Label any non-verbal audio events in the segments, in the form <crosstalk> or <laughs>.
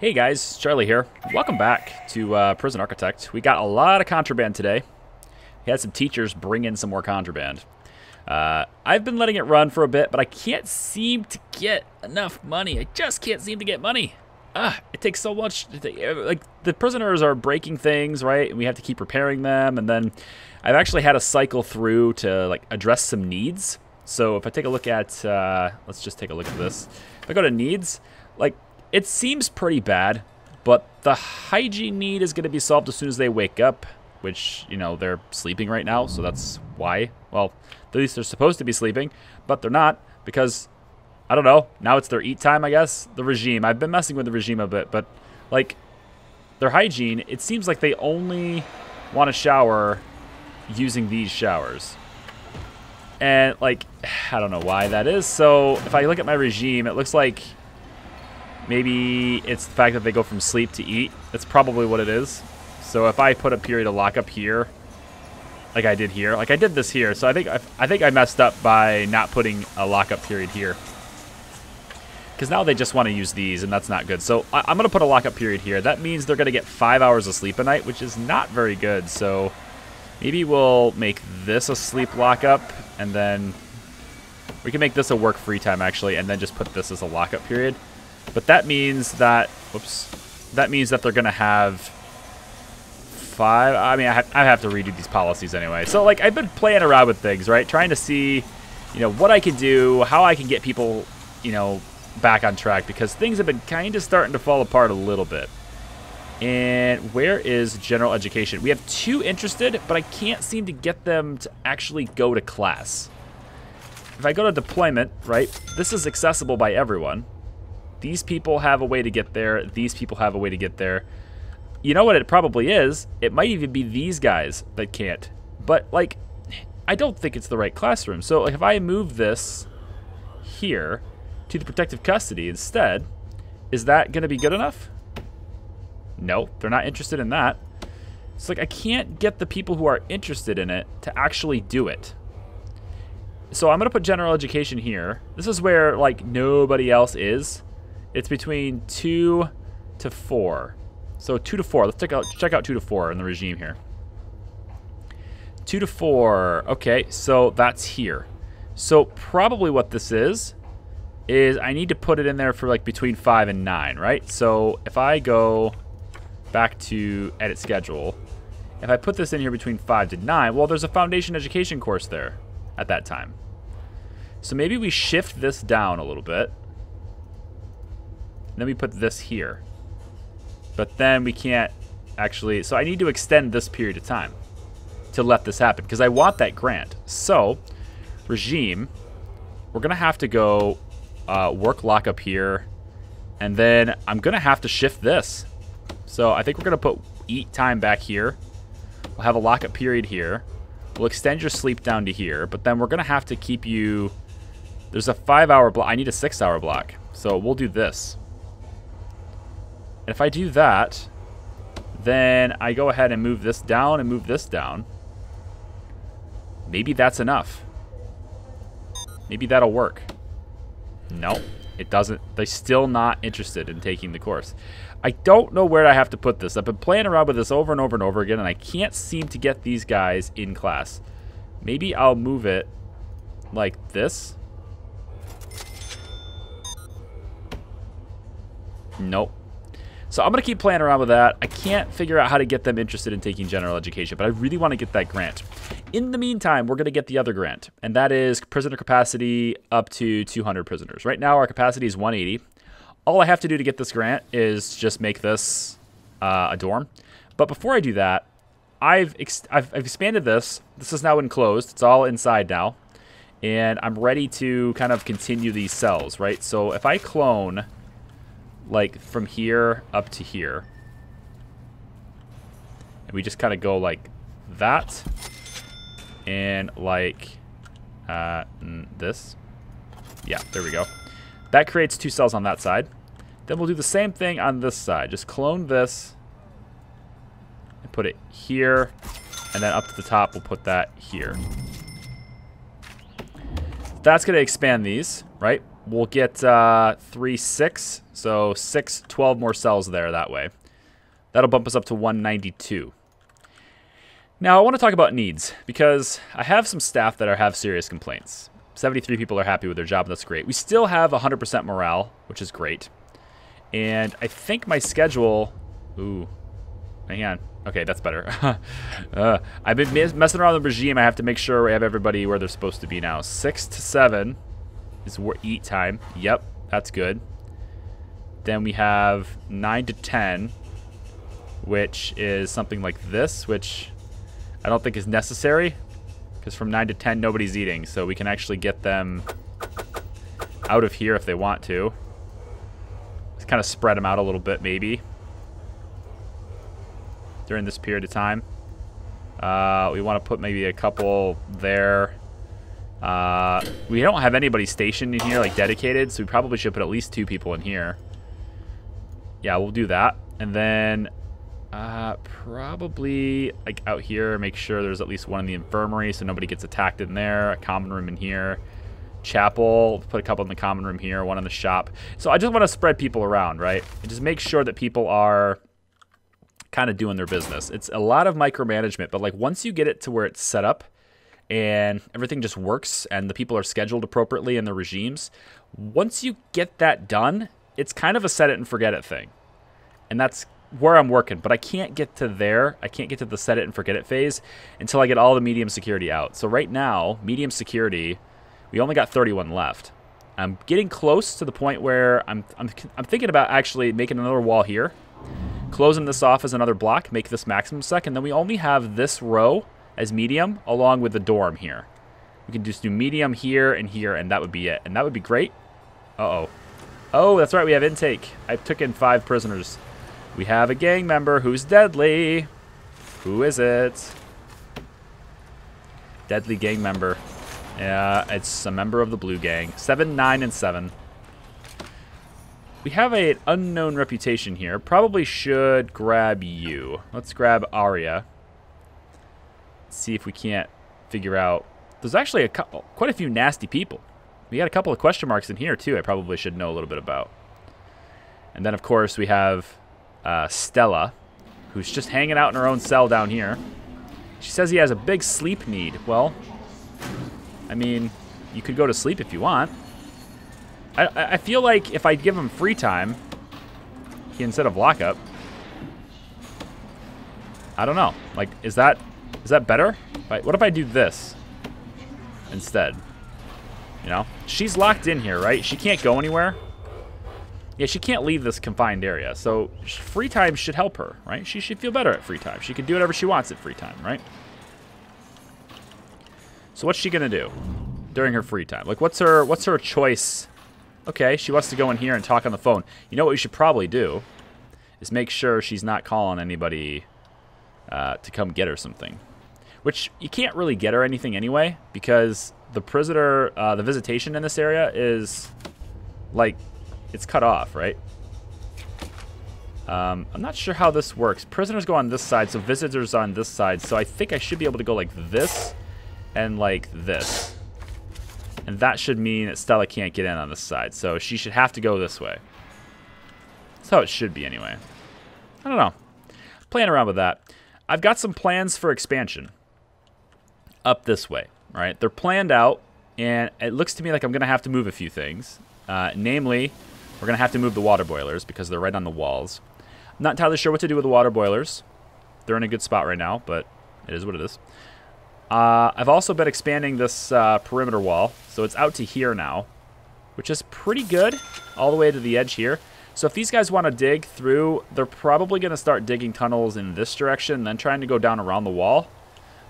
Hey guys, Charlie here. Welcome back to uh, Prison Architect. We got a lot of contraband today. We had some teachers bring in some more contraband. Uh, I've been letting it run for a bit, but I can't seem to get enough money. I just can't seem to get money. Ah, it takes so much. Like, the prisoners are breaking things, right? And we have to keep repairing them. And then I've actually had to cycle through to, like, address some needs. So if I take a look at, uh, let's just take a look at this. If I go to needs, like, it seems pretty bad, but the hygiene need is going to be solved as soon as they wake up, which, you know, they're sleeping right now, so that's why. Well, at least they're supposed to be sleeping, but they're not because, I don't know, now it's their eat time, I guess. The regime. I've been messing with the regime a bit, but, like, their hygiene, it seems like they only want to shower using these showers. And, like, <sighs> I don't know why that is. So, if I look at my regime, it looks like Maybe it's the fact that they go from sleep to eat. That's probably what it is. So if I put a period of lockup here, like I did here, like I did this here, so I think I, I think I messed up by not putting a lockup period here. Because now they just want to use these, and that's not good. So I, I'm going to put a lockup period here. That means they're going to get five hours of sleep a night, which is not very good. So maybe we'll make this a sleep lockup, and then we can make this a work free time, actually, and then just put this as a lockup period. But that means that, whoops, that means that they're going to have five. I mean, I have, I have to redo these policies anyway. So, like, I've been playing around with things, right? Trying to see, you know, what I can do, how I can get people, you know, back on track because things have been kind of starting to fall apart a little bit. And where is general education? We have two interested, but I can't seem to get them to actually go to class. If I go to deployment, right, this is accessible by everyone. These people have a way to get there. These people have a way to get there. You know what it probably is? It might even be these guys that can't. But, like, I don't think it's the right classroom. So, like, if I move this here to the protective custody instead, is that going to be good enough? No, they're not interested in that. It's like I can't get the people who are interested in it to actually do it. So I'm going to put general education here. This is where, like, nobody else is. It's between 2 to 4. So 2 to 4. Let's check out, check out 2 to 4 in the regime here. 2 to 4. Okay, so that's here. So probably what this is, is I need to put it in there for like between 5 and 9, right? So if I go back to edit schedule, if I put this in here between 5 to 9, well, there's a foundation education course there at that time. So maybe we shift this down a little bit. And then we put this here. But then we can't actually... So I need to extend this period of time to let this happen because I want that grant. So, regime, we're to have to go uh, work lockup here. And then I'm to have to shift this. So I think we're to put eat time back here. We'll have a lockup period here. We'll extend your sleep down to here. But then we're to have to keep you... There's a five-hour block. I need a six-hour block. So we'll do this. And if I do that, then I go ahead and move this down and move this down. Maybe that's enough. Maybe that'll work. No, it doesn't. They're still not interested in taking the course. I don't know where I have to put this. I've been playing around with this over and over and over again, and I can't seem to get these guys in class. Maybe I'll move it like this. Nope. So I'm going to keep playing around with that. I can't figure out how to get them interested in taking general education, but I really want to get that grant. In the meantime, we're going to get the other grant, and that is prisoner capacity up to 200 prisoners. Right now, our capacity is 180. All I have to do to get this grant is just make this uh, a dorm. But before I do that, I've, I've, I've expanded this. This is now enclosed. It's all inside now. And I'm ready to kind of continue these cells, right? So if I clone like from here up to here. And we just kind of go like that and like uh, this. Yeah, there we go. That creates two cells on that side. Then we'll do the same thing on this side. Just clone this and put it here. And then up to the top, we'll put that here. That's going to expand these, right? We'll get uh, 3, 6. So 6, 12 more cells there that way. That'll bump us up to 192. Now, I want to talk about needs, because I have some staff that are, have serious complaints. 73 people are happy with their job, and that's great. We still have 100% morale, which is great. And I think my schedule... Ooh. Hang on. Okay, that's better. <laughs> uh, I've been messing around the regime. I have to make sure we have everybody where they're supposed to be now. 6 to 7 is eat time. Yep, that's good. Then we have 9 to 10, which is something like this, which I don't think is necessary. Because from 9 to 10, nobody's eating. So we can actually get them out of here if they want to. Just kind of spread them out a little bit, maybe. During this period of time. Uh, we want to put maybe a couple there. Uh, we don't have anybody stationed in here, like dedicated, so we probably should put at least two people in here. Yeah, we'll do that. And then uh, probably like out here, make sure there's at least one in the infirmary so nobody gets attacked in there. A common room in here. Chapel, put a couple in the common room here, one in the shop. So I just want to spread people around, right? And just make sure that people are kind of doing their business. It's a lot of micromanagement, but like once you get it to where it's set up and everything just works and the people are scheduled appropriately in the regimes, once you get that done, it's kind of a set it and forget it thing. And that's where I'm working, but I can't get to there. I can't get to the set it and forget it phase until I get all the medium security out. So right now, medium security, we only got 31 left. I'm getting close to the point where I'm, I'm, I'm thinking about actually making another wall here, closing this off as another block, make this maximum sec, and then we only have this row as medium along with the dorm here. We can just do medium here and here, and that would be it. And that would be great. Uh-oh. Oh, that's right, we have intake. I took in five prisoners. We have a gang member who's deadly. Who is it? Deadly gang member. Yeah, it's a member of the blue gang. Seven, nine, and seven. We have an unknown reputation here. Probably should grab you. Let's grab Arya. See if we can't figure out. There's actually a couple, quite a few nasty people. We got a couple of question marks in here too. I probably should know a little bit about. And then of course we have uh, Stella, who's just hanging out in her own cell down here. She says he has a big sleep need. Well, I mean, you could go to sleep if you want. I, I feel like if I give him free time, instead of lockup, I don't know. Like, is that is that better? What if I do this instead? You know, she's locked in here, right? She can't go anywhere. Yeah, she can't leave this confined area, so free time should help her, right? She should feel better at free time. She can do whatever she wants at free time, right? So what's she gonna do during her free time? Like, what's her what's her choice? Okay, she wants to go in here and talk on the phone. You know what we should probably do is make sure she's not calling anybody uh, to come get her something. Which you can't really get her anything anyway because the prisoner, uh, the visitation in this area is like it's cut off, right? Um, I'm not sure how this works. Prisoners go on this side, so visitors on this side. So I think I should be able to go like this and like this. And that should mean that Stella can't get in on this side. So she should have to go this way. That's how it should be anyway. I don't know. Playing around with that. I've got some plans for expansion up this way, right? They're planned out, and it looks to me like I'm going to have to move a few things. Uh, namely, we're going to have to move the water boilers because they're right on the walls. I'm not entirely sure what to do with the water boilers. They're in a good spot right now, but it is what it is. Uh, I've also been expanding this uh, perimeter wall, so it's out to here now, which is pretty good, all the way to the edge here. So if these guys want to dig through, they're probably going to start digging tunnels in this direction, then trying to go down around the wall.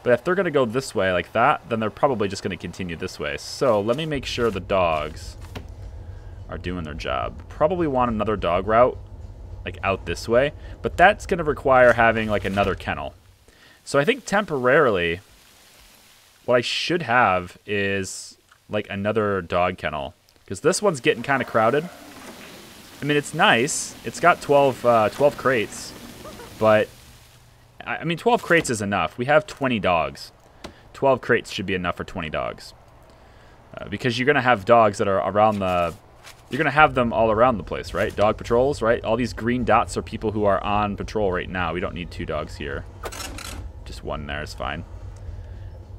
But if they're going to go this way like that, then they're probably just going to continue this way. So let me make sure the dogs are doing their job. Probably want another dog route, like out this way, but that's going to require having like another kennel. So I think temporarily, what I should have is like another dog kennel, because this one's getting kind of crowded. I mean, it's nice. It's got 12, uh, 12 crates, but I mean, 12 crates is enough. We have 20 dogs. 12 crates should be enough for 20 dogs. Uh, because you're going to have dogs that are around the you're going to have them all around the place, right? Dog patrols, right? All these green dots are people who are on patrol right now. We don't need two dogs here. Just one there is fine.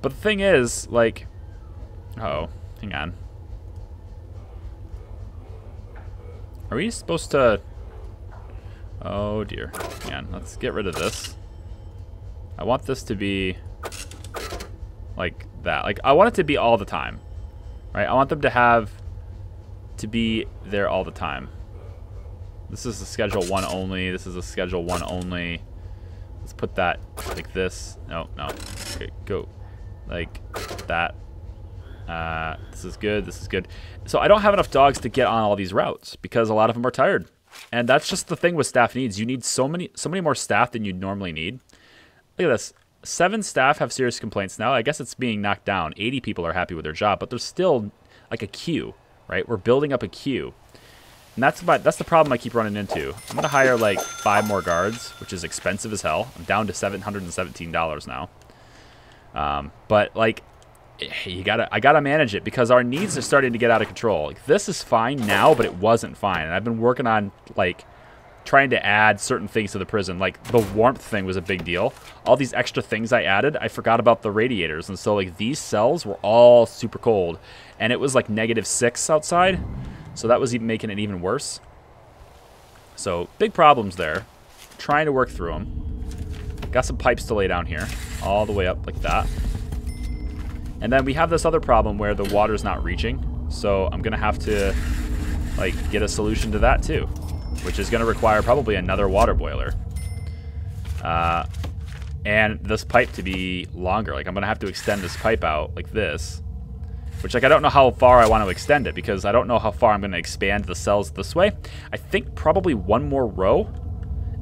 But the thing is, like... Uh oh hang on. Are we supposed to... Oh dear. Man, let's get rid of this. I want this to be like that. Like, I want it to be all the time, right? I want them to have to be there all the time. This is a schedule one only. This is a schedule one only. Let's put that like this. No, no. Okay, go. Like that. Uh, this is good. This is good. So I don't have enough dogs to get on all these routes because a lot of them are tired. And that's just the thing with staff needs. You need so many so many more staff than you'd normally need. Look at this. Seven staff have serious complaints now. I guess it's being knocked down. 80 people are happy with their job, but there's still like a queue, right? We're building up a queue. And that's my, that's the problem I keep running into. I'm to hire like five more guards, which is expensive as hell. I'm down to $717 now. Um, but like you gotta I gotta manage it because our needs are starting to get out of control. Like, this is fine now, but it wasn't fine. And I've been working on like trying to add certain things to the prison. Like the warmth thing was a big deal. All these extra things I added, I forgot about the radiators. And so like these cells were all super cold. And it was like negative six outside. So that was even making it even worse. So big problems there. Trying to work through them. Got some pipes to lay down here. All the way up like that. And then we have this other problem where the water's not reaching. So I'm to have to like get a solution to that too, which is to require probably another water boiler. Uh, and this pipe to be longer. Like I'm to have to extend this pipe out like this, which like I don't know how far I want to extend it because I don't know how far I'm to expand the cells this way. I think probably one more row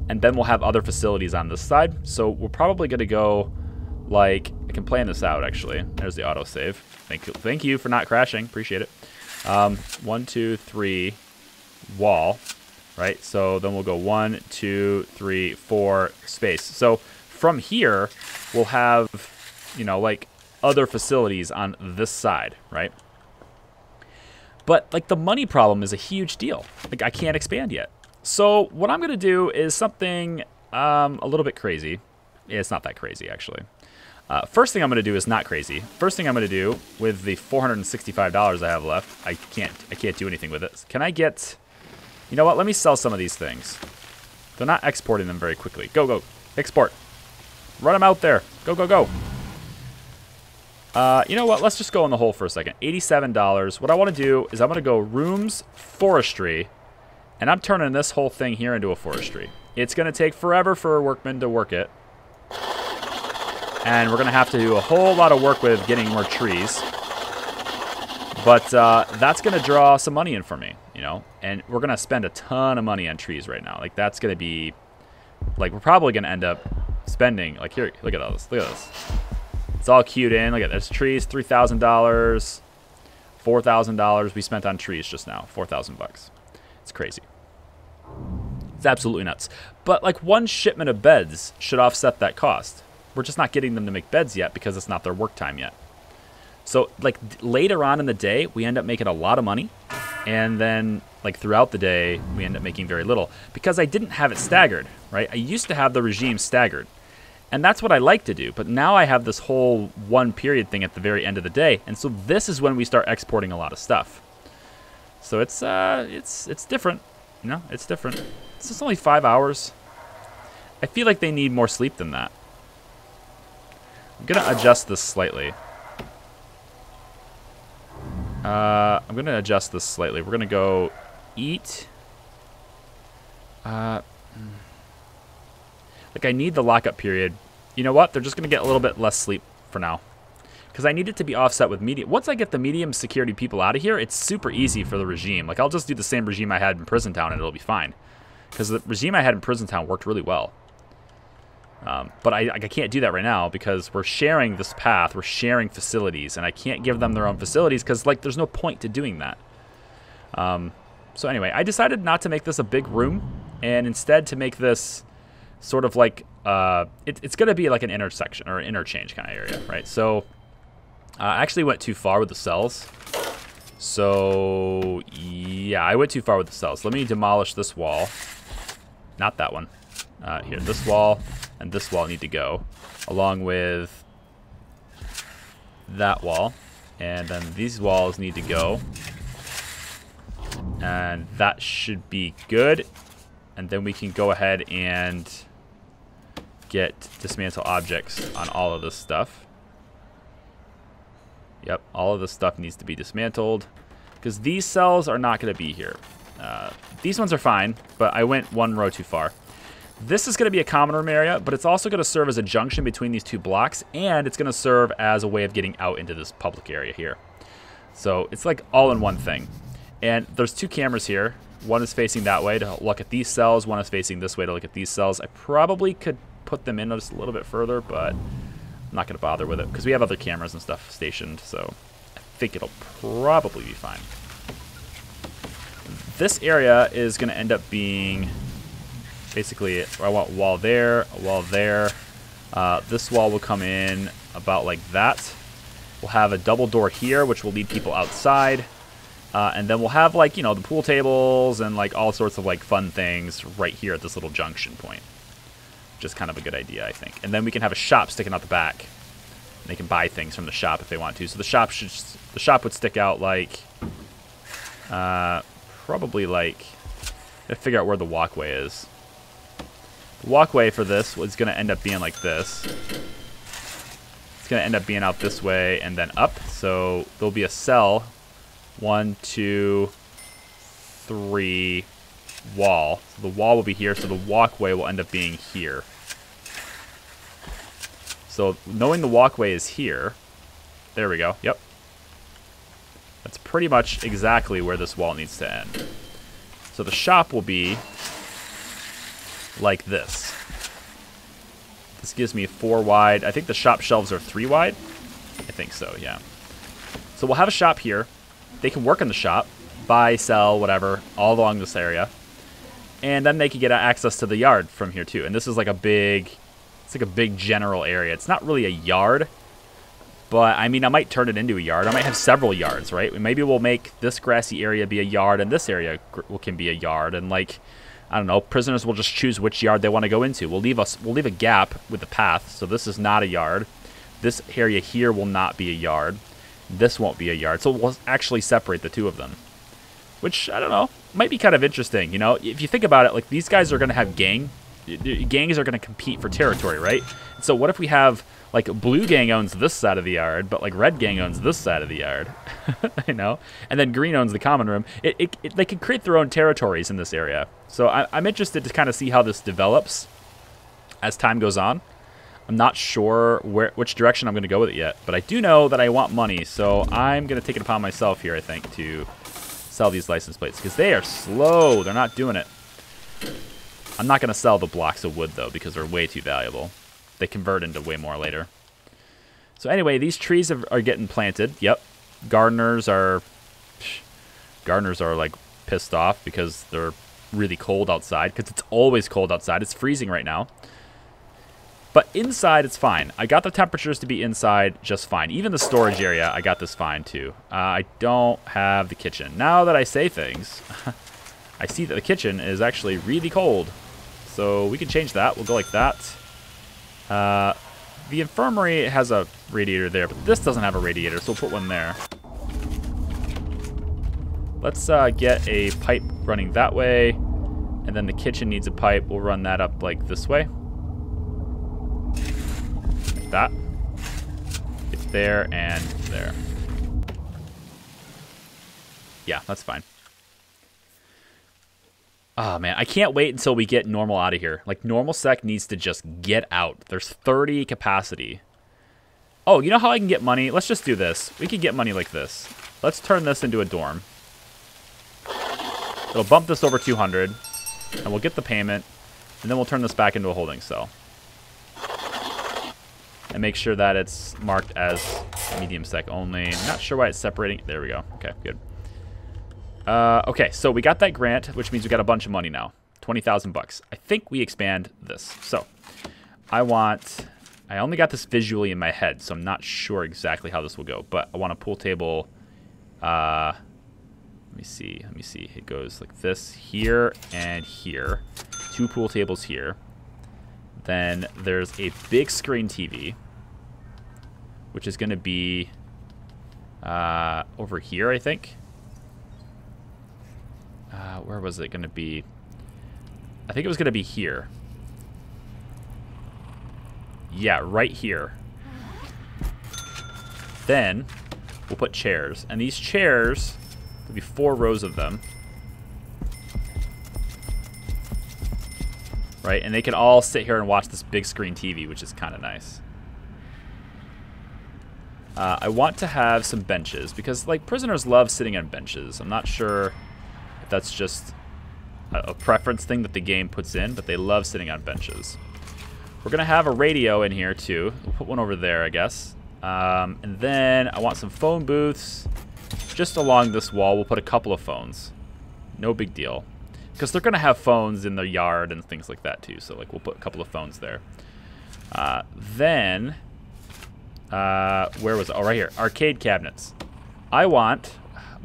and then we'll have other facilities on this side. So we're probably to go like, can plan this out, actually. There's the autosave. Thank you, thank you for not crashing. Appreciate it. Um, one, two, three, wall, right? So then we'll go one, two, three, four, space. So from here, we'll have, you know, like other facilities on this side, right? But like the money problem is a huge deal. Like I can't expand yet. So what I'm going to do is something um, a little bit crazy. it's not that crazy, actually. Uh, first thing I'm going to do is not crazy. First thing I'm going to do with the $465 I have left, I can't I can't do anything with it. Can I get... You know what? Let me sell some of these things. They're not exporting them very quickly. Go, go. Export. Run them out there. Go, go, go. Uh, you know what? Let's just go in the hole for a second. $87. What I want to do is I'm going to go rooms, forestry, and I'm turning this whole thing here into a forestry. It's going to take forever for a workman to work it. And we're going to have to do a whole lot of work with getting more trees. But uh, that's going to draw some money in for me, you know? And we're going to spend a ton of money on trees right now. Like, that's going to be... Like, we're probably going to end up spending... Like, here, look at all this. Look at this. It's all queued in. Look at this. Trees, $3,000. $4,000 we spent on trees just now. 4000 bucks. It's crazy. It's absolutely nuts. But, like, one shipment of beds should offset that cost. We're just not getting them to make beds yet because it's not their work time yet. So like later on in the day, we end up making a lot of money. And then like throughout the day, we end up making very little because I didn't have it staggered, right? I used to have the regime staggered. And that's what I like to do. But now I have this whole one period thing at the very end of the day. And so this is when we start exporting a lot of stuff. So it's uh it's it's different. You know, it's different. It's just only five hours. I feel like they need more sleep than that. I'm to adjust this slightly. Uh, I'm to adjust this slightly. We're to go eat. Uh, like, I need the lockup period. You know what? They're just to get a little bit less sleep for now. Because I need it to be offset with medium. Once I get the medium security people out of here, it's super easy for the regime. Like, I'll just do the same regime I had in Prison Town and it'll be fine. Because the regime I had in Prison Town worked really well. Um, but I, I can't do that right now because we're sharing this path, we're sharing facilities, and I can't give them their own facilities because like there's no point to doing that. Um, so anyway, I decided not to make this a big room, and instead to make this sort of like uh, it, it's going to be like an intersection or an interchange kind of area, right? So uh, I actually went too far with the cells. So, yeah, I went too far with the cells. Let me demolish this wall. Not that one. Uh, here, this wall and this wall need to go, along with that wall. And then these walls need to go. And that should be good. And then we can go ahead and get dismantle objects on all of this stuff. Yep, all of this stuff needs to be dismantled because these cells are not going to be here. Uh, these ones are fine, but I went one row too far. This is going to be a common room area, but it's also going to serve as a junction between these two blocks, and it's going to serve as a way of getting out into this public area here. So it's like all in one thing. And there's two cameras here. One is facing that way to look at these cells. One is facing this way to look at these cells. I probably could put them in just a little bit further, but I'm not going to bother with it because we have other cameras and stuff stationed, so I think it'll probably be fine. This area is going to end up being basically, I want wall there, wall there. Uh, this wall will come in about like that. We'll have a double door here, which will lead people outside. Uh, and then we'll have like, you know, the pool tables and like all sorts of like fun things right here at this little junction point. Just kind of a good idea, I think. And then we can have a shop sticking out the back. They can buy things from the shop if they want to. So the shop should, the shop would stick out like, uh, probably like, figure out where the walkway is. Walkway for this was going to end up being like this. It's going to end up being out this way and then up. So there'll be a cell. One, two, three, wall. So the wall will be here, so the walkway will end up being here. So knowing the walkway is here, there we go, yep. That's pretty much exactly where this wall needs to end. So the shop will be like this. This gives me four wide. I think the shop shelves are three wide. I think so, yeah. So we'll have a shop here. They can work in the shop, buy, sell, whatever, all along this area. And then they can get access to the yard from here too. And this is like a big, it's like a big general area. It's not really a yard, but I mean, I might turn it into a yard. I might have several yards, right? Maybe we'll make this grassy area be a yard and this area can be a yard. And like, I don't know, prisoners will just choose which yard they want to go into. We'll leave us we'll leave a gap with the path. So this is not a yard. This area here will not be a yard. This won't be a yard. So we'll actually separate the two of them. Which, I don't know, might be kind of interesting. You know, if you think about it, like these guys are going to have gang. Gangs are going to compete for territory, right? So what if we have like blue gang owns this side of the yard, but like red gang owns this side of the yard, <laughs> you know, and then green owns the common room. It, it, it, they can create their own territories in this area. So I, I'm interested to kind of see how this develops as time goes on. I'm not sure where which direction I'm going to go with it yet, but I do know that I want money, so I'm going to take it upon myself here, I think, to sell these license plates because they are slow. They're not doing it. I'm not going to sell the blocks of wood, though, because they're way too valuable. They convert into way more later. So anyway, these trees are, are getting planted. Yep. Gardeners are... Gardeners are, like, pissed off because they're really cold outside. Because it's always cold outside. It's freezing right now. But inside, it's fine. I got the temperatures to be inside just fine. Even the storage area, I got this fine, too. Uh, I don't have the kitchen. Now that I say things, <laughs> I see that the kitchen is actually really cold. So we can change that. We'll go like that. Uh, the infirmary has a radiator there, but this doesn't have a radiator, so we'll put one there. Let's uh, get a pipe running that way, and then the kitchen needs a pipe. We'll run that up like this way. Like that. It's there and there. Yeah, that's fine. Oh man, I can't wait until we get normal out of here. Like normal sec needs to just get out. There's 30 capacity. Oh, you know how I can get money? Let's just do this. We can get money like this. Let's turn this into a dorm. It'll bump this over 200, and we'll get the payment, and then we'll turn this back into a holding cell. And make sure that it's marked as medium sec only. Not sure why it's separating. There we go. Okay, good. Uh, okay, so we got that grant, which means we got a bunch of money now. 20,000 bucks. I think we expand this. So I want, I only got this visually in my head, so I'm not sure exactly how this will go, but I want a pool table uh, let me see. Let me see. It goes like this here and here. Two pool tables here. Then there's a big screen TV, which is going to be uh, over here, I think. Uh, where was it going to be? I think it was going to be here. Yeah, right here. Then we'll put chairs. And these chairs, there'll be four rows of them. Right, and they can all sit here and watch this big screen TV, which is kind of nice. Uh, I want to have some benches because, like, prisoners love sitting on benches. I'm not sure that's just a, a preference thing that the game puts in, but they love sitting on benches. We're going to have a radio in here, too. We'll put one over there, I guess. Um, and then I want some phone booths. Just along this wall, we'll put a couple of phones. No big deal. Because they're going to have phones in the yard and things like that, too. So, like, we'll put a couple of phones there. Uh, then, uh, where was it? Oh, right here. Arcade cabinets. I want...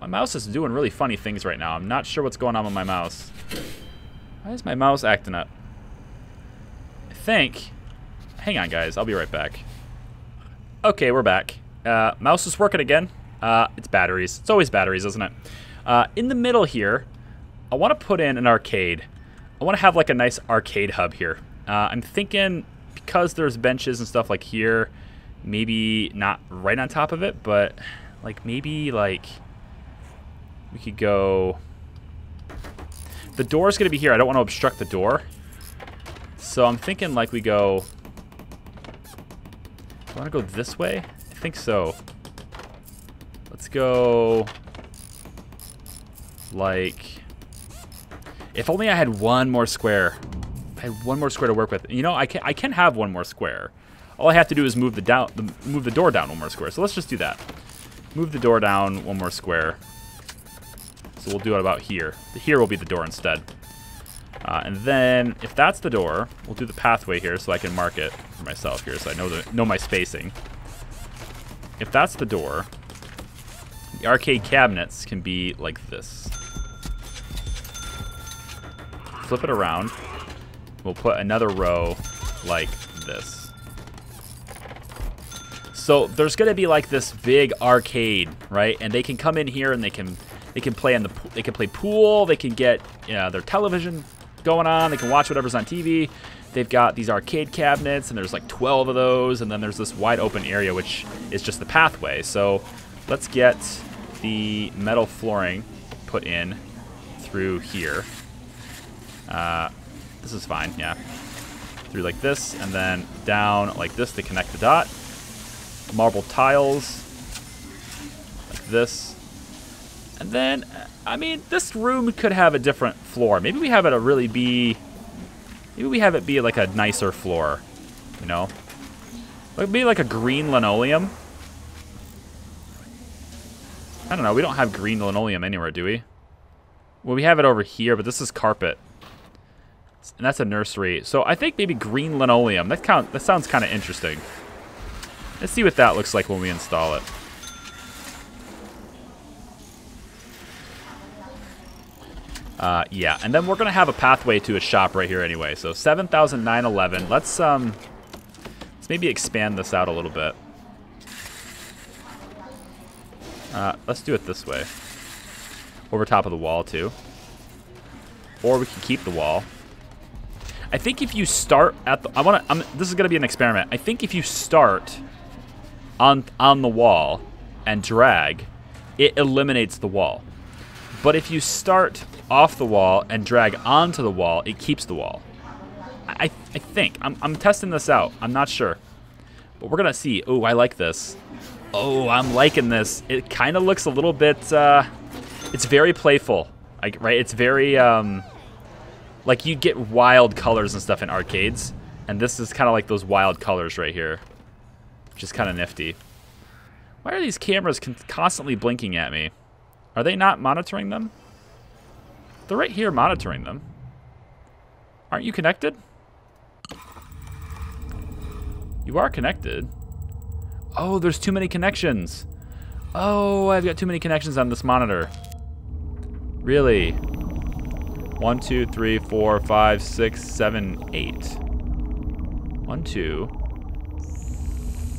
My mouse is doing really funny things right now. I'm not sure what's going on with my mouse. Why is my mouse acting up? I think... Hang on, guys. I'll be right back. Okay, we're back. Uh, mouse is working again. Uh, it's batteries. It's always batteries, isn't it? Uh, in the middle here, I want to put in an arcade. I want to have like a nice arcade hub here. Uh, I'm thinking because there's benches and stuff like here, maybe not right on top of it, but like maybe like we could go. The door's gonna be here. I don't want to obstruct the door, so I'm thinking like we go. I want to go this way. I think so. Let's go like if only I had one more square. I had one more square to work with. You know, I can I can have one more square. All I have to do is move the down move the door down one more square. So let's just do that. Move the door down one more square. So we'll do it about here. Here will be the door instead. Uh, and then if that's the door, we'll do the pathway here so I can mark it for myself here so I know the know my spacing. If that's the door, the arcade cabinets can be like this flip it around. We'll put another row like this. So there's going to be like this big arcade, right? And they can come in here and they can they can play in the they can play pool, they can get you know, their television going on, they can watch whatever's on TV. They've got these arcade cabinets and there's like 12 of those and then there's this wide open area which is just the pathway. So let's get the metal flooring put in through here. Uh, this is fine, yeah. Through like this, and then down like this to connect the dot. Marble tiles, like this. And then, uh, I mean, this room could have a different floor. Maybe we have it a really be, maybe we have it be like a nicer floor, you know? Maybe like a green linoleum. I don't know, we don't have green linoleum anywhere, do we? Well, we have it over here, but this is carpet. And that's a nursery. So I think maybe green linoleum. That count. That sounds kind of interesting. Let's see what that looks like when we install it. Uh, yeah, and then we're gonna have a pathway to a shop right here anyway. So 7,911. Let's um, let's maybe expand this out a little bit. Uh, let's do it this way. Over top of the wall too. Or we can keep the wall. I think if you start at the, I want to, this is going to be an experiment. I think if you start on, on the wall and drag, it eliminates the wall. But if you start off the wall and drag onto the wall, it keeps the wall. I, I think. I'm, I'm testing this out. I'm not sure. But we're going to see. Oh, I like this. Oh, I'm liking this. It kind of looks a little bit, uh, it's very playful. Like, right? It's very, um, like, you get wild colors and stuff in arcades, and this is kind of like those wild colors right here, which is kind of nifty. Why are these cameras con constantly blinking at me? Are they not monitoring them? They're right here monitoring them. Aren't you connected? You are connected. Oh, there's too many connections. Oh, I've got too many connections on this monitor. Really? One, two, three, four, five, six, seven, eight. One, two,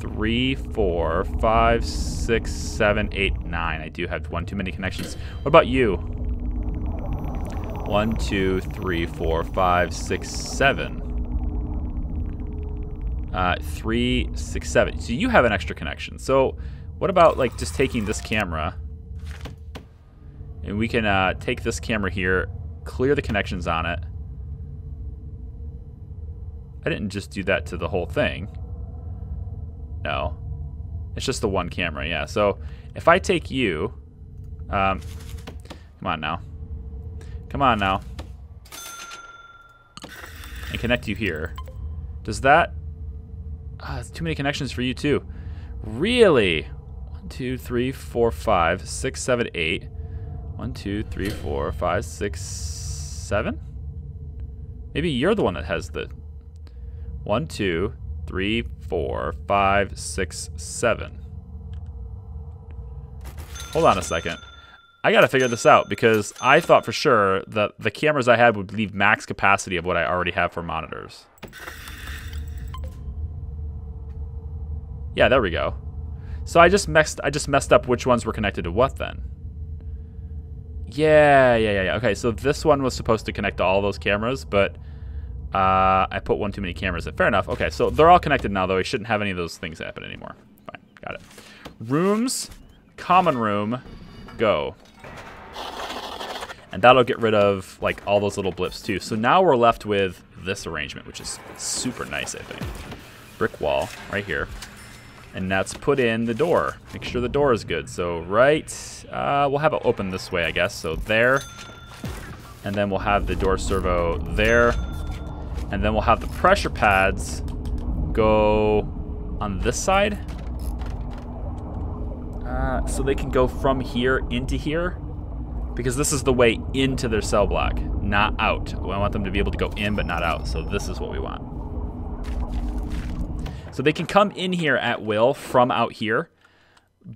three, four, five, six, seven, eight, nine. I do have one too many connections. What about you? One, two, three, four, five, six, seven. Uh, three, six, seven. So you have an extra connection. So what about like just taking this camera and we can uh, take this camera here, clear the connections on it. I didn't just do that to the whole thing. No. It's just the one camera, yeah. So if I take you, um, come on now. Come on now. And connect you here. Does that... Ah, too many connections for you too. Really? One, two, three, four, five, six, seven, eight. One, two, three, four, five, six, seven? Maybe you're the one that has the... One, two, three, four, five, six, seven. Hold on a second. I gotta figure this out because I thought for sure that the cameras I had would leave max capacity of what I already have for monitors. Yeah, there we go. So I just messed I just messed up which ones were connected to what then. Yeah, yeah, yeah, yeah. Okay, so this one was supposed to connect to all those cameras, but uh, I put one too many cameras in. Fair enough. Okay, so they're all connected now, though. We shouldn't have any of those things happen anymore. Fine, got it. Rooms, common room, go. And that'll get rid of, like, all those little blips, too. So now we're left with this arrangement, which is super nice, I think. Brick wall right here. And that's put in the door. Make sure the door is good. So right, uh, we'll have it open this way, I guess. So there. And then we'll have the door servo there. And then we'll have the pressure pads go on this side. Uh, so they can go from here into here. Because this is the way into their cell block, not out. I want them to be able to go in, but not out. So this is what we want. So they can come in here at will from out here,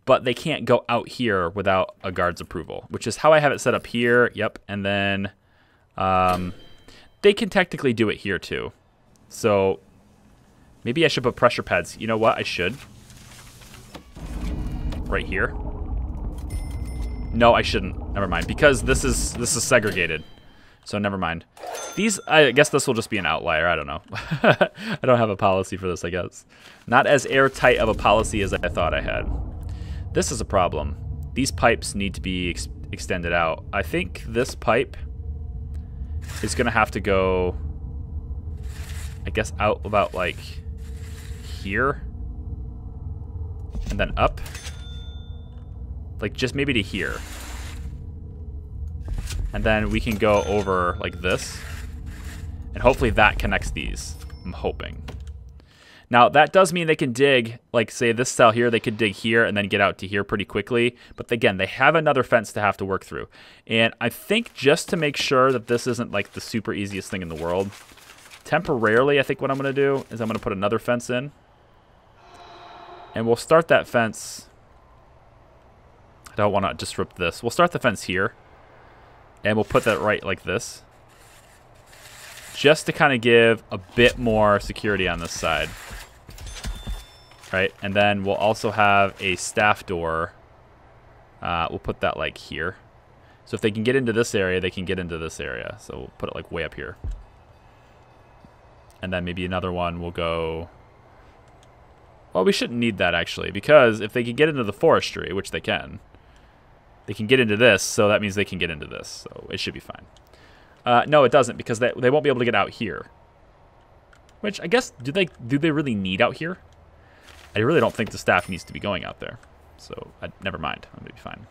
but they can't go out here without a guard's approval, which is how I have it set up here. Yep, and then um, they can technically do it here too. So maybe I should put pressure pads. You know what? I should. Right here. No, I shouldn't. Never mind. Because this is this is segregated. So never mind. These, I guess this will just be an outlier. I don't know. <laughs> I don't have a policy for this, I guess. Not as airtight of a policy as I thought I had. This is a problem. These pipes need to be ex extended out. I think this pipe is going to have to go, I guess, out about like here. And then up. Like just maybe to here. And then we can go over like this. And hopefully that connects these. I'm hoping. Now, that does mean they can dig, like, say, this cell here, they could dig here and then get out to here pretty quickly. But again, they have another fence to have to work through. And I think just to make sure that this isn't, like, the super easiest thing in the world, temporarily, I think what I'm going to do is I'm going to put another fence in. And we'll start that fence. I don't want to disrupt this. We'll start the fence here. And we'll put that right like this. Just to kind of give a bit more security on this side. Right, and then we'll also have a staff door. Uh, we'll put that like here. So if they can get into this area, they can get into this area. So we'll put it like way up here. And then maybe another one will go... Well, we shouldn't need that actually, because if they can get into the forestry, which they can, they can get into this, so that means they can get into this. So it should be fine. Uh, no, it doesn't, because they, they won't be able to get out here. Which, I guess, do they do they really need out here? I really don't think the staff needs to be going out there. So, I, never mind. I'm going to be fine.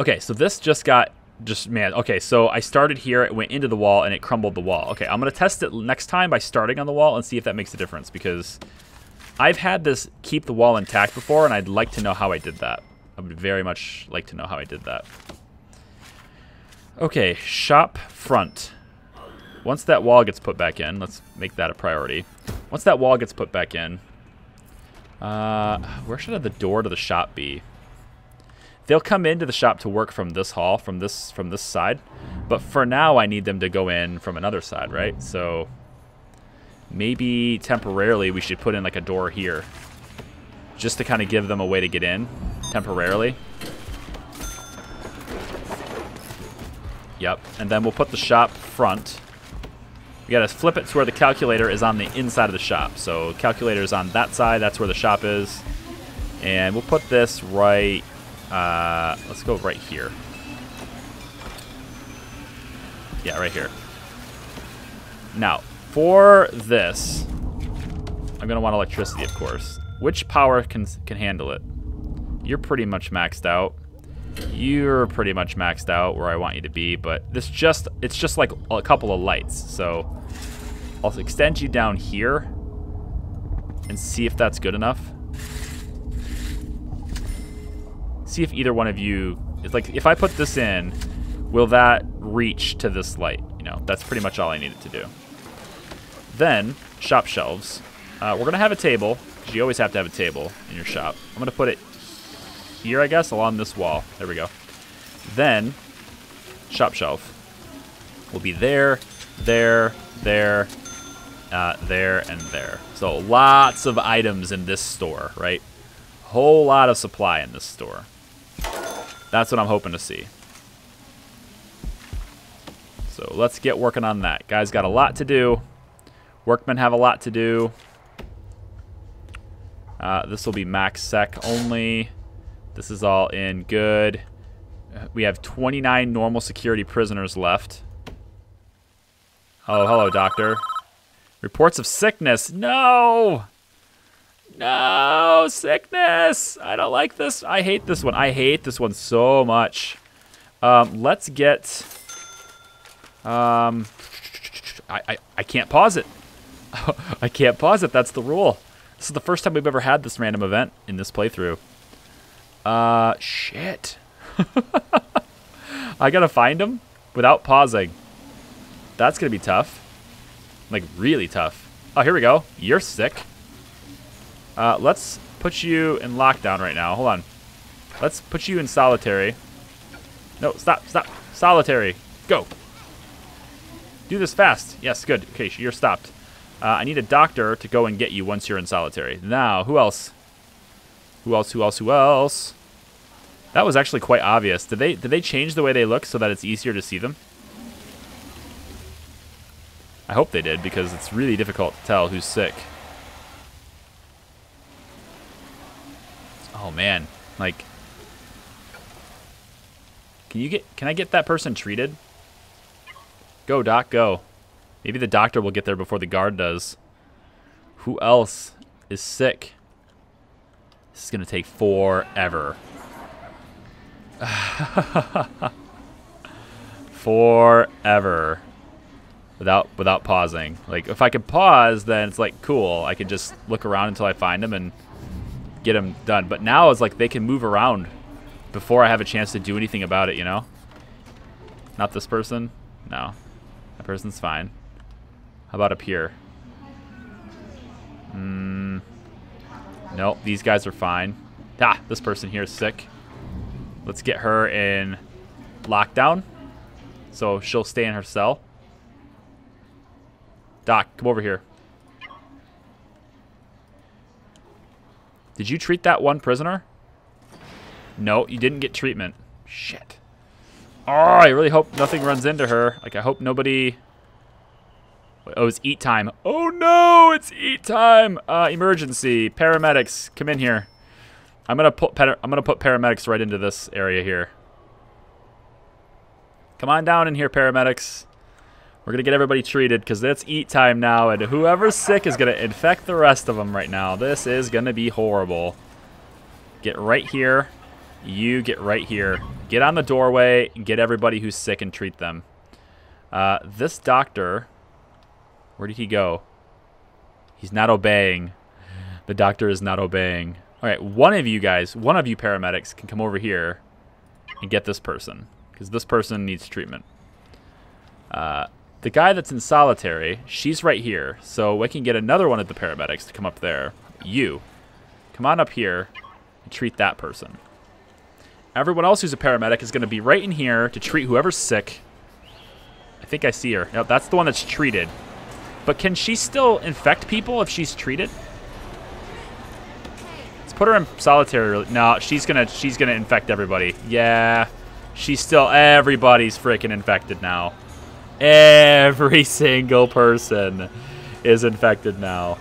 Okay, so this just got just man okay so i started here it went into the wall and it crumbled the wall okay i'm going to test it next time by starting on the wall and see if that makes a difference because i've had this keep the wall intact before and i'd like to know how i did that I would very much like to know how I did that. Okay, shop front. Once that wall gets put back in, let's make that a priority. Once that wall gets put back in, uh, where should the door to the shop be? They'll come into the shop to work from this hall, from this from this side. But for now, I need them to go in from another side, right? So maybe temporarily we should put in like a door here. Just to kind of give them a way to get in temporarily. Yep, and then we'll put the shop front. Gotta flip it to where the calculator is on the inside of the shop. So calculator is on that side, that's where the shop is. And we'll put this right, uh, let's go right here. Yeah, right here. Now, for this, I'm gonna want electricity, of course. Which power can can handle it? You're pretty much maxed out. You're pretty much maxed out where I want you to be, but this just it's just like a couple of lights. So I'll extend you down here and see if that's good enough. See if either one of you it's like if I put this in, will that reach to this light? You know, that's pretty much all I needed to do. Then, shop shelves. Uh, we're to have a table. because You always have to have a table in your shop. I'm to put it here, I guess, along this wall. There we go. Then, shop shelf will be there, there, there, uh, there, and there. So lots of items in this store, right? Whole lot of supply in this store. That's what I'm hoping to see. So let's get working on that. Guys got a lot to do. Workmen have a lot to do. Uh, this will be max sec only. This is all in good. We have 29 normal security prisoners left. Oh, hello, doctor. Reports of sickness. No! No, sickness! I don't like this. I hate this one. I hate this one so much. Um, let's get... Um, I, I, I can't pause it. <laughs> I can't pause it. That's the rule. This is the first time we've ever had this random event in this playthrough. Uh, shit. <laughs> I gotta find him without pausing. That's gonna be tough. Like, really tough. Oh, here we go. You're sick. Uh, let's put you in lockdown right now. Hold on. Let's put you in solitary. No, stop, stop. Solitary. Go. Do this fast. Yes, good. Okay, you're stopped. Uh, I need a doctor to go and get you once you're in solitary. Now, who else? Who else? Who else? Who else? That was actually quite obvious. Did they did they change the way they look so that it's easier to see them? I hope they did because it's really difficult to tell who's sick. Oh man, like Can you get can I get that person treated? Go, Doc, go. Maybe the doctor will get there before the guard does. Who else is sick? This is going to take forever. <laughs> forever. Without without pausing. Like, if I could pause, then it's like, cool. I can just look around until I find them and get them done. But now it's like they can move around before I have a chance to do anything about it, you know? Not this person? No. That person's fine. How about up here? Hmm. Nope, these guys are fine. Ah, this person here is sick. Let's get her in lockdown. So she'll stay in her cell. Doc, come over here. Did you treat that one prisoner? No, you didn't get treatment. Shit. Oh, I really hope nothing runs into her. Like, I hope nobody Oh, it's eat time. Oh no, it's eat time. Uh, emergency. Paramedics, come in here. I'm gonna put I'm gonna put paramedics right into this area here. Come on down in here, paramedics. We're gonna get everybody treated because it's eat time now, and whoever's sick is gonna infect the rest of them right now. This is gonna be horrible. Get right here. You get right here. Get on the doorway get everybody who's sick and treat them. Uh, this doctor where did he go? He's not obeying. The doctor is not obeying. All right, one of you guys, one of you paramedics can come over here and get this person because this person needs treatment. Uh, the guy that's in solitary, she's right here. So we can get another one of the paramedics to come up there. You, come on up here and treat that person. Everyone else who's a paramedic is going to be right in here to treat whoever's sick. I think I see her. Yep, that's the one that's treated. But can she still infect people if she's treated? Let's put her in solitary. No, she's gonna she's gonna infect everybody. Yeah, she's still everybody's freaking infected now. Every <laughs> single person is infected now.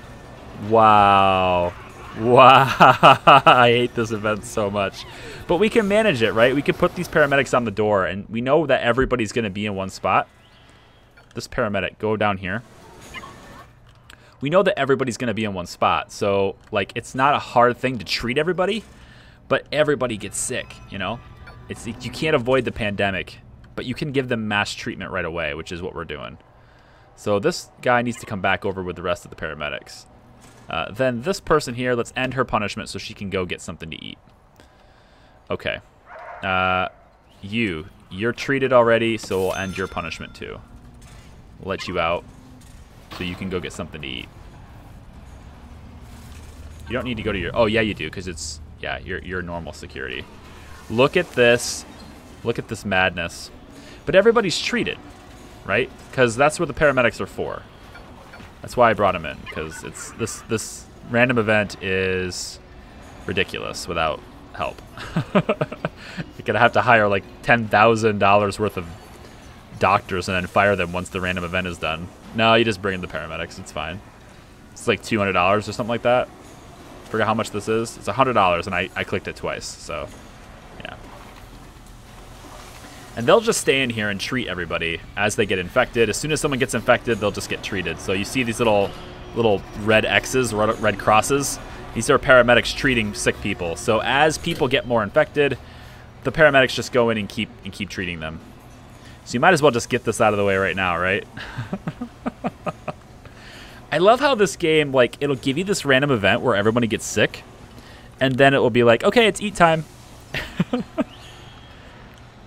Wow. Wow. <laughs> I hate this event so much. But we can manage it, right? We can put these paramedics on the door, and we know that everybody's going to be in one spot. This paramedic, go down here. We know that everybody's going to be in one spot. So, like, it's not a hard thing to treat everybody, but everybody gets sick, you know? It's You can't avoid the pandemic, but you can give them mass treatment right away, which is what we're doing. So this guy needs to come back over with the rest of the paramedics. Uh, then this person here, let's end her punishment so she can go get something to eat. Okay. Uh, you, you're treated already, so we'll end your punishment too. Let you out so you can go get something to eat. You don't need to go to your... Oh, yeah, you do, because it's... Yeah, you're, you're normal security. Look at this. Look at this madness. But everybody's treated, right? Because that's what the paramedics are for. That's why I brought him in because it's this this random event is ridiculous without help. <laughs> You're gonna have to hire like ten thousand dollars worth of doctors and then fire them once the random event is done. No, you just bring in the paramedics. It's fine. It's like two hundred dollars or something like that. Forget how much this is. It's hundred dollars, and I I clicked it twice. So yeah. and they'll just stay in here and treat everybody as they get infected. As soon as someone gets infected, they'll just get treated. So you see these little little red X's, red crosses. These are paramedics treating sick people. So as people get more infected, the paramedics just go in and keep and keep treating them. So you might as well just get this out of the way right now, right? <laughs> I love how this game, like, it'll give you this random event where everybody gets sick, and then it will be like, okay, it's eat time. <laughs>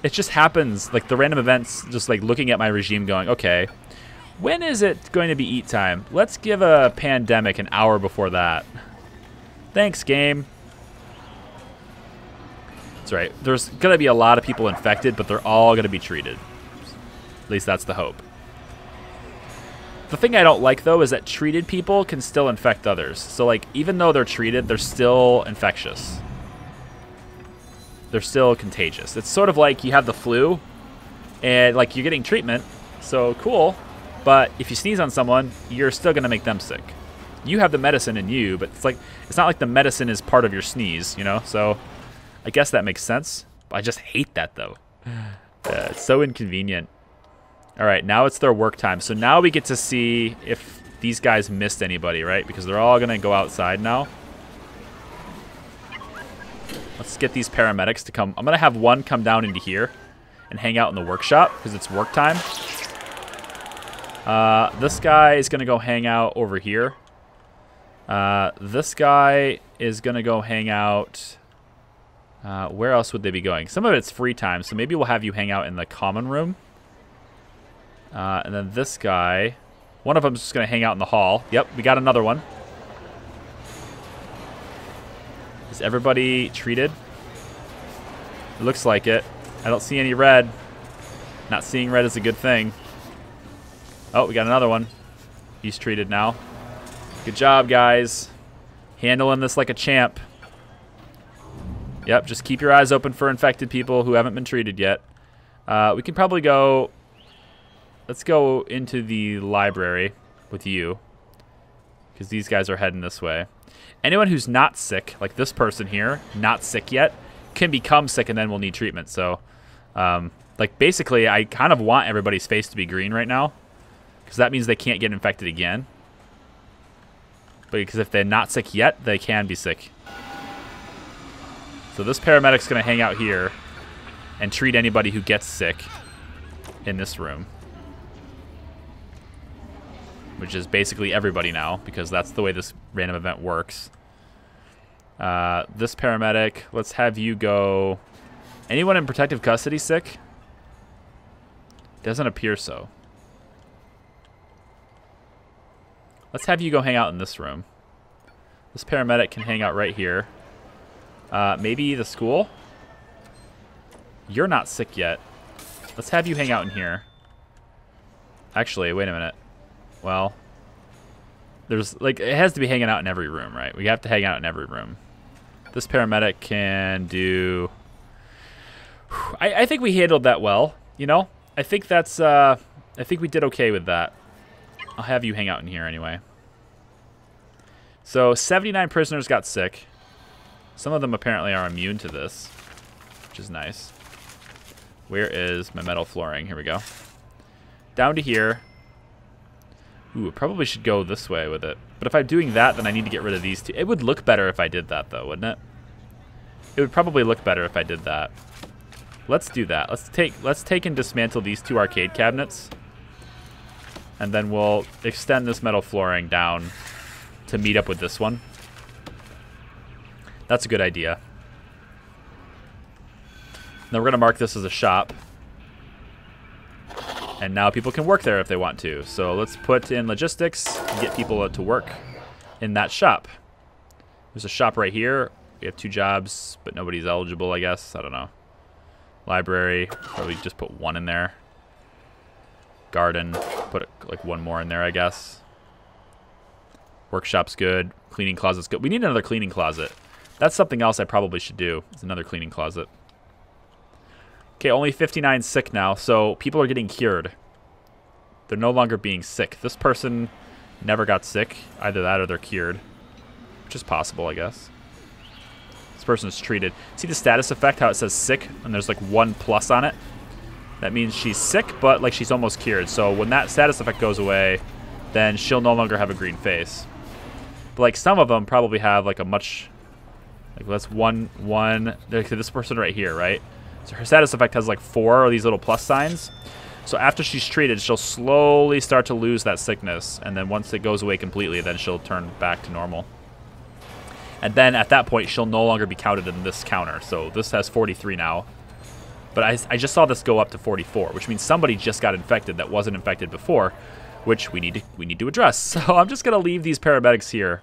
it just happens, like the random events, just like looking at my regime going, okay, when is it going to be eat time? Let's give a pandemic an hour before that. Thanks, game. That's right. There's going to be a lot of people infected, but they're all going to be treated. At least that's the hope. The thing I don't like, though, is that treated people can still infect others. So, like, even though they're treated, they're still infectious they're still contagious. It's sort of like you have the flu and like you're getting treatment, so cool, but if you sneeze on someone, you're still going to make them sick. You have the medicine in you, but it's like it's not like the medicine is part of your sneeze, you know? So I guess that makes sense. I just hate that though. <sighs> Uh, it's so inconvenient. All right, now it's their work time. So now we get to see if these guys missed anybody, right? Because they're all going to go outside now. Let's get these paramedics to come. I'm going to have one come down into here and hang out in the workshop because it's work time. Uh, this guy is going to go hang out over here. Uh, this guy is going to go hang out... Uh, where else would they be going? Some of it's free time, so maybe we'll have you hang out in the common room. Uh, and then this guy... One of them's just going to hang out in the hall. Yep, we got another one. Is everybody treated? It looks like it. I don't see any red. Not seeing red is a good thing. Oh, we got another one. He's treated now. Good job, guys. Handling this like a champ. Yep, just keep your eyes open for infected people who haven't been treated yet. Uh, we can probably go... Let's go into the library with you. Because these guys are heading this way. Anyone who's not sick, like this person here, not sick yet, can become sick and then will need treatment. So, um, like, basically, I kind of want everybody's face to be green right now. Because that means they can't get infected again. But because if they're not sick yet, they can be sick. So this paramedic's going to hang out here and treat anybody who gets sick in this room. Which is basically everybody now, because that's the way this random event works. Uh, this paramedic, let's have you go. Anyone in protective custody sick? Doesn't appear so. Let's have you go hang out in this room. This paramedic can hang out right here. Uh, maybe the school? You're not sick yet. Let's have you hang out in here. Actually, wait a minute. Well, there's like it has to be hanging out in every room, right? We have to hang out in every room. This paramedic can do. <sighs> I, I think we handled that well. You know, I think that's. Uh, I think we did okay with that. I'll have you hang out in here anyway. So 79 prisoners got sick. Some of them apparently are immune to this, which is nice. Where is my metal flooring? Here we go. Down to here. Ooh, probably should go this way with it. But if I'm doing that, then I need to get rid of these two. It would look better if I did that, though, wouldn't it? It would probably look better if I did that. Let's do that. Let's take let's take and dismantle these two arcade cabinets. And then we'll extend this metal flooring down to meet up with this one. That's a good idea. Now we're going to mark this as a shop. And now people can work there if they want to. So let's put in logistics get people to work in that shop. There's a shop right here. We have two jobs, but nobody's eligible, I guess. I don't know. Library, probably just put one in there. Garden, put like one more in there, I guess. Workshop's good. Cleaning closet's good. We need another cleaning closet. That's something else I probably should do. It's another cleaning closet. Okay, only 59 sick now, so people are getting cured. They're no longer being sick. This person never got sick. Either that or they're cured. Which is possible, I guess. This person is treated. See the status effect, how it says sick, and there's like one plus on it? That means she's sick, but like she's almost cured. So when that status effect goes away, then she'll no longer have a green face. But like some of them probably have like a much like that's one one this person right here, right? So her status effect has like four of these little plus signs. So after she's treated, she'll slowly start to lose that sickness, and then once it goes away completely, then she'll turn back to normal. And then at that point, she'll no longer be counted in this counter. So this has 43 now. But I, I just saw this go up to 44, which means somebody just got infected that wasn't infected before, which we need to we need to address. <laughs> So I'm just gonna leave these paramedics here.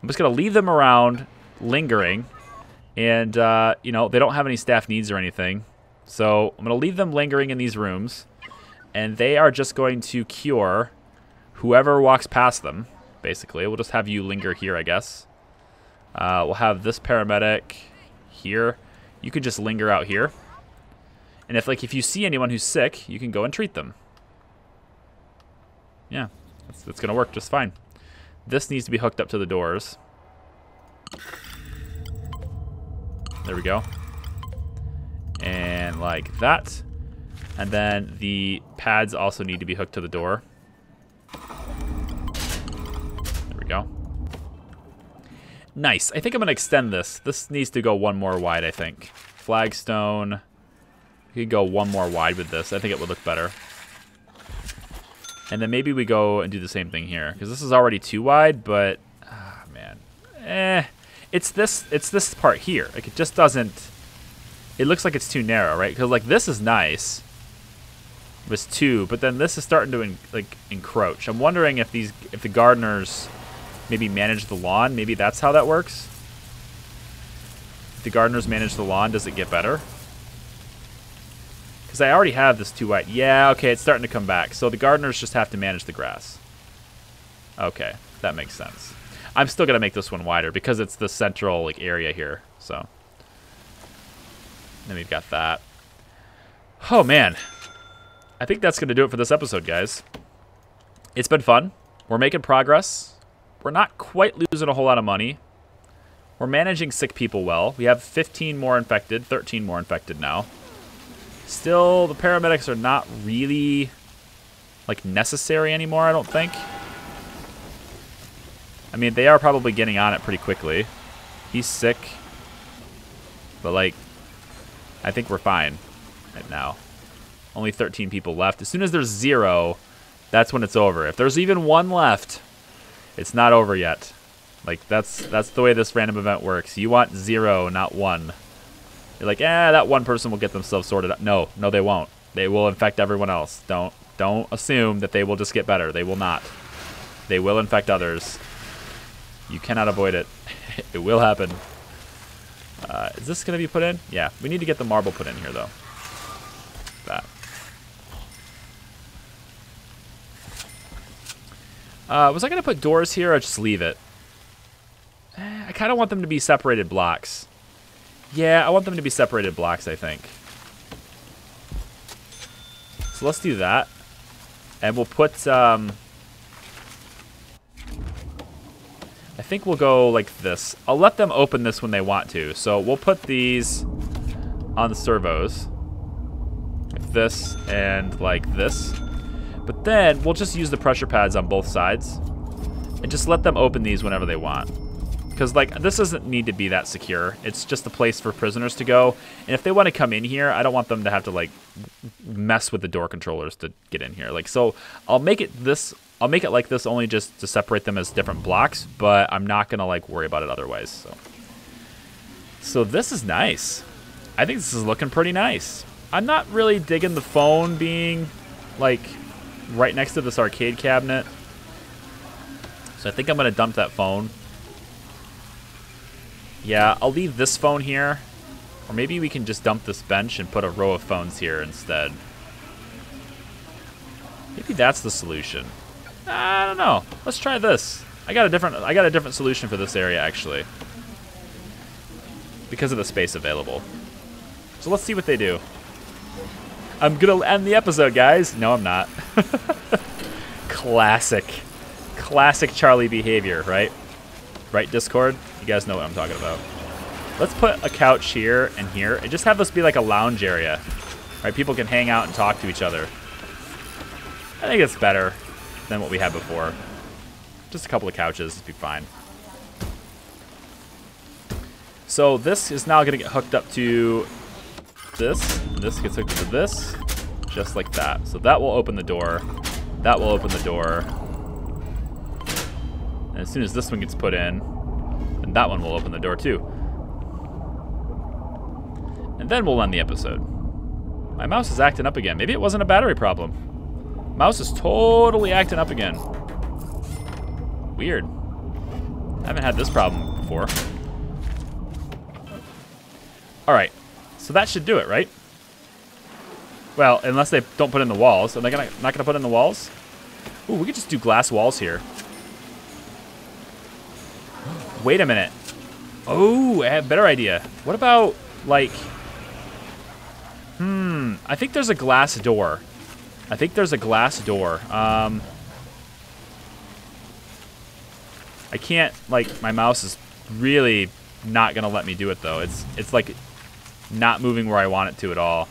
I'm just gonna leave them around, lingering, and uh, you know they don't have any staff needs or anything. So I'm gonna leave them lingering in these rooms, and they are just going to cure whoever walks past them. Basically, we'll just have you linger here, I guess. Uh, we'll have this paramedic here. You could just linger out here. And if like if you see anyone who's sick, you can go and treat them. Yeah, that's, that's gonna work just fine. This needs to be hooked up to the doors. There we go. And like that. And then the pads also need to be hooked to the door. There we go. Nice. I think I'm going to extend this. This needs to go one more wide, I think. Flagstone. We could go one more wide with this. I think it would look better. And then maybe we go and do the same thing here. Because this is already too wide, but... Ah, man. Eh. It's this, it's this part here. Like, it just doesn't... It looks like it's too narrow, right? Because, like, this is nice. Was two, but then this is starting to, like, encroach. I'm wondering if these... If the gardeners maybe manage the lawn. Maybe that's how that works. If the gardeners manage the lawn, does it get better? Because I already have this too wide. Yeah, okay, it's starting to come back. So the gardeners just have to manage the grass. Okay, that makes sense. I'm still going to make this one wider because it's the central like area here. So then we've got that. Oh, man. I think that's going to do it for this episode, guys. It's been fun. We're making progress. We're not quite losing a whole lot of money. We're managing sick people well. We have 15 more infected, 13 more infected now. Still, the paramedics are not really, like, necessary anymore, I don't think. I mean, they are probably getting on it pretty quickly. He's sick. But, like, I think we're fine right now. Only 13 people left. As soon as there's zero, that's when it's over. If there's even one left, it's not over yet. Like, that's that's the way this random event works. You want zero, not one. You're like, eh, that one person will get themselves sorted out. No, no, they won't. They will infect everyone else. Don't don't assume that they will just get better. They will not. They will infect others. You cannot avoid it. <laughs> it will happen. Uh, is this going to be put in? Yeah, we need to get the marble put in here, though. That. Uh, was I going to put doors here or just leave it? Eh, I kind of want them to be separated blocks. Yeah, I want them to be separated blocks, I think. So let's do that. And we'll put... Um, I think we'll go like this. I'll let them open this when they want to. So we'll put these on the servos. Like this and like this. But then we'll just use the pressure pads on both sides. And just let them open these whenever they want. Because, like, this doesn't need to be that secure. It's just a place for prisoners to go. And if they want to come in here, I don't want them to have to, like, mess with the door controllers to get in here. Like, so I'll make it this I'll make it like this only just to separate them as different blocks, but I'm not to like worry about it otherwise. So. so this is nice. I think this is looking pretty nice. I'm not really digging the phone being like right next to this arcade cabinet. So I think I'm to dump that phone. Yeah, I'll leave this phone here. Or maybe we can just dump this bench and put a row of phones here instead. Maybe that's the solution. I don't know. Let's try this. I got a different I got a different solution for this area actually. Because of the space available. So let's see what they do. I'm gonna end the episode, guys. No, I'm not. <laughs> Classic. Classic Charlie behavior, right? Right, Discord? You guys know what I'm talking about. Let's put a couch here and here, and just have this be like a lounge area. Right, people can hang out and talk to each other. I think it's better than what we had before. Just a couple of couches would be fine. So this is now going to get hooked up to this. This gets hooked up to this, just like that. So that will open the door. That will open the door. And as soon as this one gets put in, then that one will open the door too. And then we'll end the episode. My mouse is acting up again. Maybe it wasn't a battery problem. Mouse is totally acting up again. Weird. I haven't had this problem before. Alright. So that should do it, right? Well, unless they don't put in the walls. Are they gonna, not to put in the walls? Ooh, we could just do glass walls here. <gasps> Wait a minute. Oh, I have a better idea. What about, like... Hmm, I think there's a glass door. I think there's a glass door. Um, I can't, like, my mouse is really not going to let me do it, though. It's, it's like not moving where I want it to at all.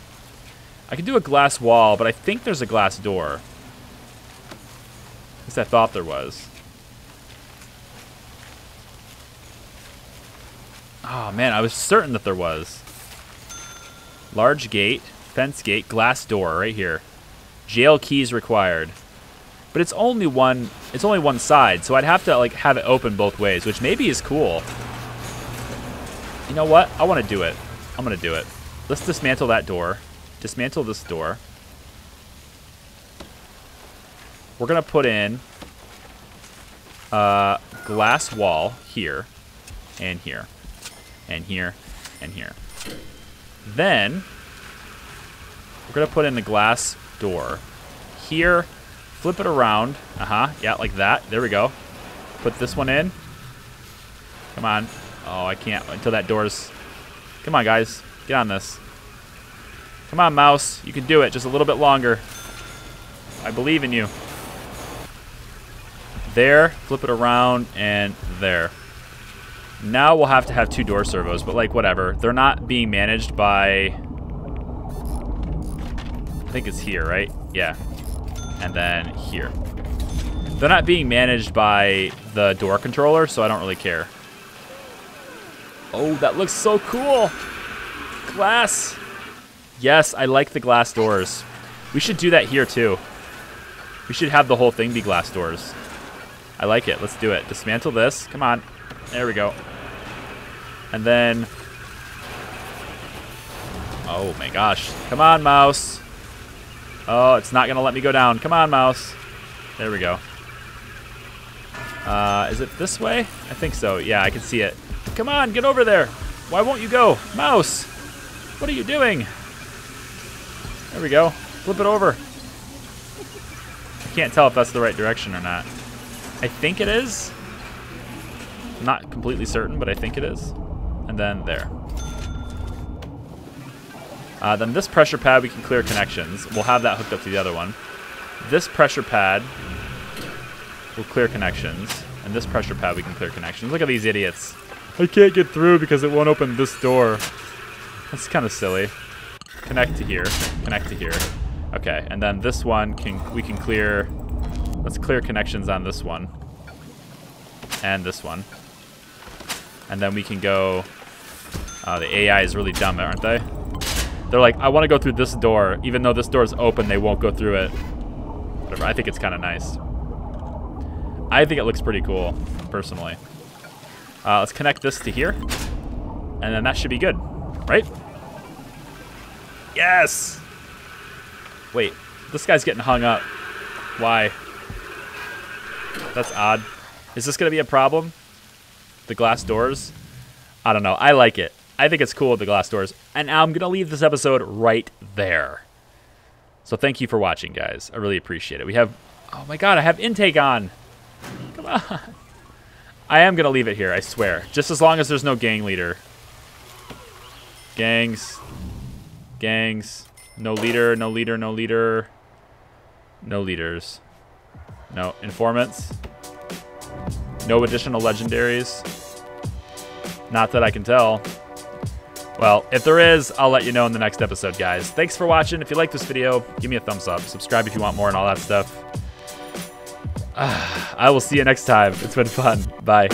I can do a glass wall, but I think there's a glass door. At least I thought there was. Oh, man, I was certain that there was. Large gate, fence gate, glass door right here. Jail keys required. But it's only one it's only one side, so I'd have to like have it open both ways, which maybe is cool. You know what? I want to do it. I'm going to do it. Let's dismantle that door. Dismantle this door. We're going to put in a glass wall here and here and here and here. Then we're going to put in the glass door. Here, flip it around. Uh-huh, yeah, like that. There we go. Put this one in. Come on. Oh, I can't until that door's... Come on, guys. Get on this. Come on, mouse. You can do it. Just a little bit longer. I believe in you. There. Flip it around. And there. Now we'll have to have two door servos, but like whatever. They're not being managed by I think it's here, right? Yeah. And then here. They're not being managed by the door controller, so I don't really care. Oh, that looks so cool. Glass. Yes, I like the glass doors. We should do that here too. We should have the whole thing be glass doors. I like it. Let's do it. Dismantle this. Come on. There we go. And then... Oh my gosh. Come on, mouse. Oh, it's not going to let me go down. Come on, mouse. There we go. Uh, is it this way? I think so. Yeah, I can see it. Come on, get over there. Why won't you go? Mouse! What are you doing? There we go. Flip it over. I can't tell if that's the right direction or not. I think it is. I'm not completely certain, but I think it is. And then there. Uh, then this pressure pad, we can clear connections. We'll have that hooked up to the other one. This pressure pad will clear connections. And this pressure pad, we can clear connections. Look at these idiots. I can't get through because it won't open this door. That's kind of silly. Connect to here. Connect to here. Okay, and then this one can we can clear. Let's clear connections on this one and this one, and then we can go. Uh, the AI is really dumb, aren't they? They're like, I want to go through this door, even though this door is open, they won't go through it. Whatever. I think it's kind of nice. I think it looks pretty cool, personally. Uh, let's connect this to here, and then that should be good, right? Yes! Wait, this guy's getting hung up. Why? That's odd. Is this going to be a problem? The glass doors? I don't know. I like it. I think it's cool with the glass doors. And now I'm going to leave this episode right there. So thank you for watching, guys. I really appreciate it. We have... Oh my god, I have intake on. Come on. I am going to leave it here, I swear. Just as long as there's no gang leader. Gangs. Gangs. No leader, no leader, no leader. No leaders. No informants. No additional legendaries. Not that I can tell. Well, if there is, I'll let you know in the next episode, guys. Thanks for watching. If you like this video, give me a thumbs up. Subscribe if you want more and all that stuff. <sighs> I will see you next time. It's been fun. Bye.